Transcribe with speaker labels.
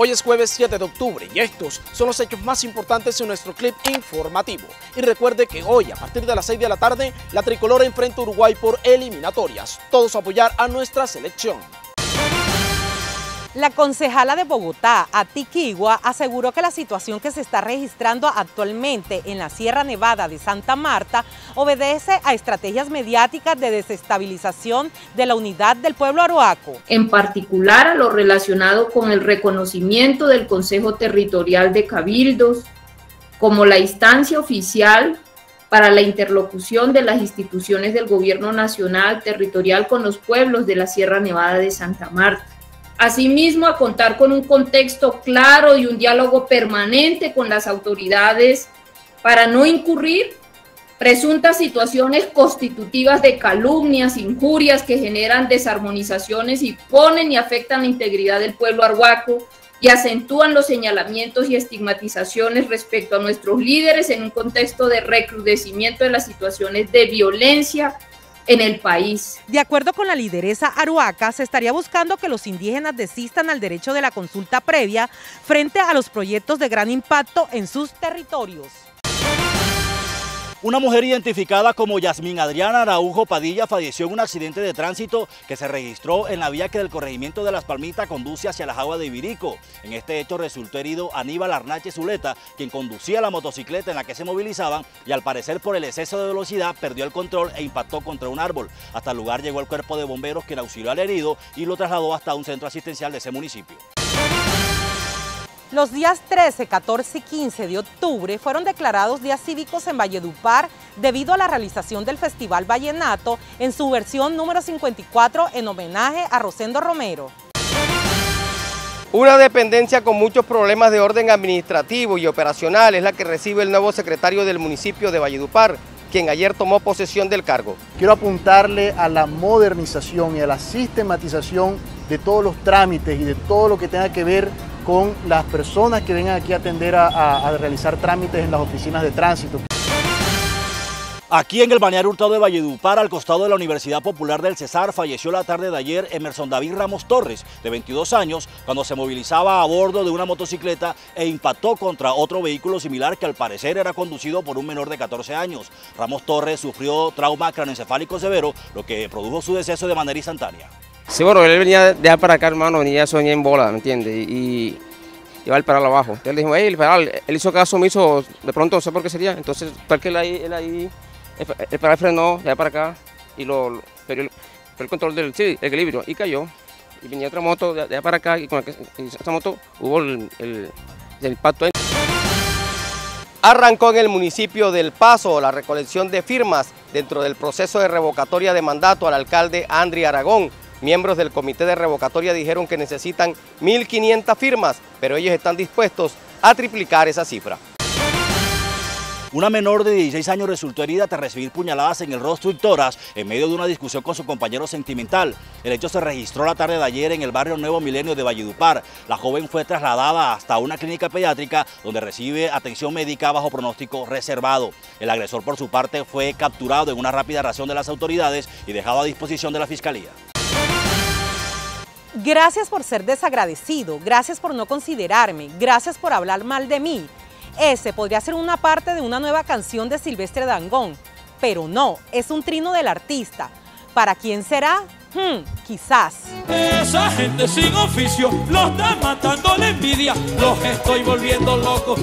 Speaker 1: Hoy es jueves 7 de octubre y estos son los hechos más importantes en nuestro clip informativo. Y recuerde que hoy, a partir de las 6 de la tarde, la tricolor enfrenta a Uruguay por eliminatorias. Todos a apoyar a nuestra selección.
Speaker 2: La concejala de Bogotá, Atiquigua, aseguró que la situación que se está registrando actualmente en la Sierra Nevada de Santa Marta obedece a estrategias mediáticas de desestabilización de la unidad del pueblo aroaco.
Speaker 3: En particular a lo relacionado con el reconocimiento del Consejo Territorial de Cabildos como la instancia oficial para la interlocución de las instituciones del gobierno nacional territorial con los pueblos de la Sierra Nevada de Santa Marta. Asimismo, a contar con un contexto claro y un diálogo permanente con las autoridades para no incurrir presuntas situaciones constitutivas de calumnias, injurias que generan desarmonizaciones y ponen y afectan la integridad del pueblo arhuaco y acentúan los señalamientos y estigmatizaciones respecto a nuestros líderes en un contexto de recrudecimiento de las situaciones de violencia en el país.
Speaker 2: De acuerdo con la lideresa Aruaca, se estaría buscando que los indígenas desistan al derecho de la consulta previa frente a los proyectos de gran impacto en sus territorios.
Speaker 4: Una mujer identificada como Yasmín Adriana Araujo Padilla falleció en un accidente de tránsito que se registró en la vía que del corregimiento de Las Palmitas conduce hacia las aguas de Ibirico. En este hecho resultó herido Aníbal Arnache Zuleta, quien conducía la motocicleta en la que se movilizaban y al parecer por el exceso de velocidad perdió el control e impactó contra un árbol. Hasta el lugar llegó el cuerpo de bomberos quien auxilió al herido y lo trasladó hasta un centro asistencial de ese municipio.
Speaker 2: Los días 13, 14 y 15 de octubre fueron declarados días cívicos en Valledupar debido a la realización del Festival Vallenato en su versión número 54 en homenaje a Rosendo Romero.
Speaker 5: Una dependencia con muchos problemas de orden administrativo y operacional es la que recibe el nuevo secretario del municipio de Valledupar, quien ayer tomó posesión del cargo.
Speaker 6: Quiero apuntarle a la modernización y a la sistematización de todos los trámites y de todo lo que tenga que ver con las personas que vengan aquí a atender a, realizar trámites en las oficinas de tránsito.
Speaker 4: Aquí en el balneario Hurtado de Valledupar, al costado de la Universidad Popular del Cesar, falleció la tarde de ayer Emerson David Ramos Torres, de 22 años, cuando se movilizaba a bordo de una motocicleta e impactó contra otro vehículo similar que al parecer era conducido por un menor de 14 años. Ramos Torres sufrió trauma craneoencefálico severo, lo que produjo su deceso de manera instantánea.
Speaker 7: Sí, bueno, él venía de para acá, hermano, venía soñé en bola, ¿me entiendes? Y, iba al pedal abajo. Entonces le el pedal, él hizo caso omiso, de pronto no sé por qué sería. Entonces, él ahí, él ahí, el pedal frenó de para acá y lo, perdió, el, control del sí, equilibrio y cayó. Y venía otra moto de, allá para acá y con esa moto hubo el, el, el impacto.
Speaker 5: Arrancó en el municipio del Paso la recolección de firmas dentro del proceso de revocatoria de mandato al alcalde Andri Aragón. Miembros del comité de revocatoria dijeron que necesitan 1.500 firmas, pero ellos están dispuestos a triplicar esa cifra.
Speaker 4: Una menor de 16 años resultó herida tras recibir puñaladas en el rostro y toras en medio de una discusión con su compañero sentimental. El hecho se registró la tarde de ayer en el barrio Nuevo Milenio de Valledupar. La joven fue trasladada hasta una clínica pediátrica donde recibe atención médica bajo pronóstico reservado. El agresor por su parte fue capturado en una rápida ración de las autoridades y dejado a disposición de la fiscalía.
Speaker 2: Gracias por ser desagradecido, gracias por no considerarme, gracias por hablar mal de mí. Ese podría ser una parte de una nueva canción de Silvestre Dangón, pero no, es un trino del artista. ¿Para quién será? Hmm, quizás.
Speaker 8: Esa gente sin oficio, los está matando la envidia, los estoy volviendo locos.